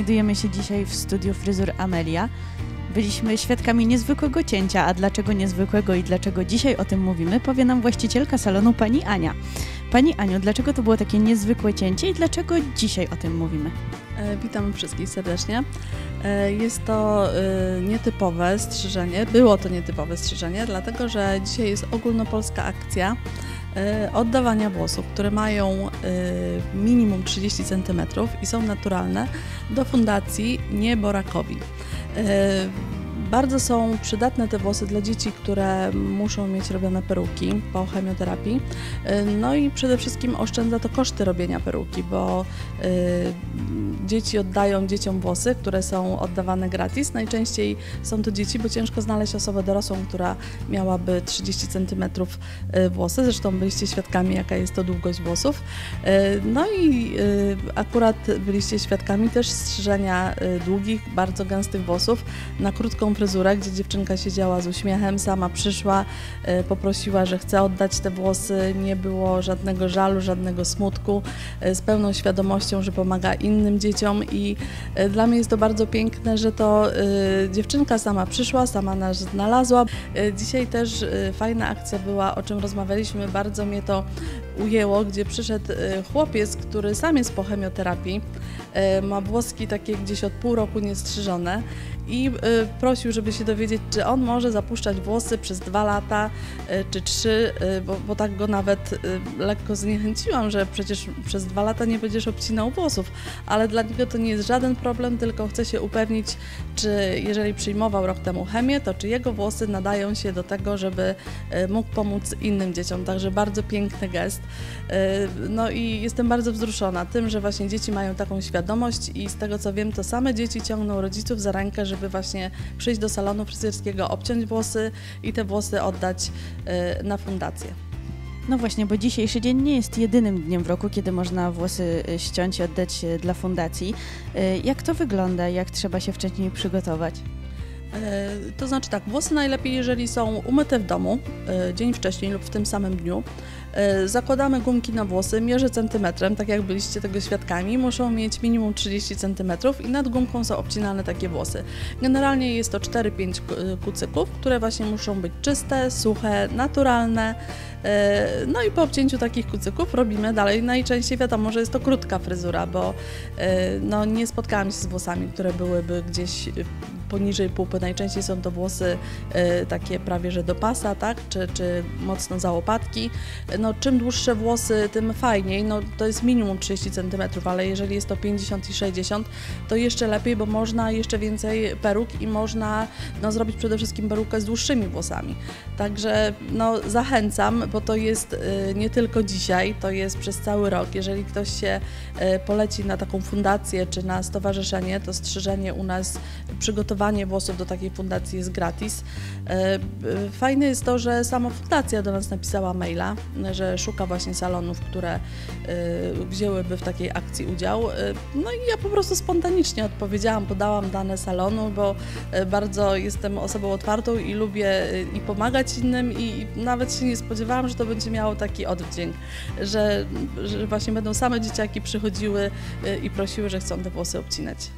Znajdujemy się dzisiaj w studiu fryzur Amelia. Byliśmy świadkami niezwykłego cięcia, a dlaczego niezwykłego i dlaczego dzisiaj o tym mówimy, powie nam właścicielka salonu pani Ania. Pani Aniu, dlaczego to było takie niezwykłe cięcie i dlaczego dzisiaj o tym mówimy? E, Witam wszystkich serdecznie. E, Jest to e, nietypowe strzyżenie, było to nietypowe strzyżenie, dlatego że dzisiaj jest ogólnopolska akcja oddawania włosów, które mają e, minimum 30 cm i są naturalne do fundacji Nieborakowi. Bardzo są przydatne te włosy dla dzieci, które muszą mieć robione peruki po chemioterapii. E, No i przede wszystkim oszczędza to koszty robienia peruki, bo e, dzieci oddają dzieciom włosy, które są oddawane gratis. Najczęściej są to dzieci, bo ciężko znaleźć osobę dorosłą, która miałaby 30 cm włosy. Zresztą byliście świadkami, jaka jest to długość włosów. No i akurat byliście świadkami też strzyżenia długich, bardzo gęstych włosów na krótką fryzurę, gdzie dziewczynka siedziała z uśmiechem, sama przyszła, e, poprosiła, że chce oddać te włosy. Nie było żadnego żalu, żadnego smutku, e, z pełną świadomością, że pomaga innym dzieciom i e, dla mnie jest to bardzo piękne, że to dziewczynka sama przyszła, sama nas znalazła. Dzisiaj też fajna akcja była, o czym rozmawialiśmy, bardzo mnie to ujęło, gdzie przyszedł chłopiec, który sam jest po chemioterapii, ma włoski takie gdzieś od pół roku niestrzyżone i e, prosił, żeby się dowiedzieć, czy on może zapuszczać włosy przez dwa lata e, czy trzy, e, bo, bo tak go nawet lekko zniechęciłam, że przecież przez dwa lata nie będziesz obcinał włosów, ale dla niego to nie jest żaden problem, tylko chce się upewnić, czy jeżeli przyjmował rok temu chemię, to czy jego włosy nadają się do tego, żeby mógł pomóc innym dzieciom. Także bardzo piękny gest. No i jestem bardzo wzruszona tym, że właśnie dzieci mają taką świadomość i z tego co wiem, to same dzieci ciągną rodziców za rękę, żeby właśnie przyjść do salonu fryzjerskiego, obciąć włosy i te włosy oddać e, na fundację. No właśnie, bo dzisiejszy dzień nie jest jedynym dniem w roku, kiedy można włosy y, ściąć i oddać y, dla fundacji. Y, Jak to wygląda? Jak trzeba się wcześniej przygotować? To znaczy tak, włosy najlepiej, jeżeli są umyte w domu dzień wcześniej lub w tym samym dniu. E, Zakładamy gumki na włosy, mierzę centymetrem, tak jak byliście tego świadkami. Muszą mieć minimum 30 cm i nad gumką są obcinane takie włosy. Generalnie jest to 4-5 ku- kucyków, które właśnie muszą być czyste, suche, naturalne. E, No i po obcięciu takich kucyków robimy dalej. Najczęściej wiadomo, że jest to krótka fryzura, bo e, no, nie spotkałam się z włosami, które byłyby gdzieś e, poniżej pupy. Najczęściej są to włosy e, takie prawie że do pasa, tak? Czy, czy mocno za łopatki. No, czym dłuższe włosy, tym fajniej. No, to jest minimum 30 cm, ale jeżeli jest to 50 i 60, to jeszcze lepiej, bo można jeszcze więcej peruk i można no, zrobić przede wszystkim perukę z dłuższymi włosami. Także no, zachęcam, bo to jest y, nie tylko dzisiaj, to jest przez cały rok. Jeżeli ktoś się y, poleci na taką fundację czy na stowarzyszenie, to strzyżenie u nas, włosów do takiej fundacji jest gratis. Y, y, Fajne jest to, że sama fundacja do nas napisała maila, że szuka właśnie salonów, które wzięłyby w takiej akcji udział. No i ja po prostu spontanicznie odpowiedziałam, podałam dane salonu, bo bardzo jestem osobą otwartą i lubię i pomagać innym i nawet się nie spodziewałam, że to będzie miało taki oddźwięk, że, że właśnie będą same dzieciaki przychodziły i prosiły, że chcą te włosy obcinać.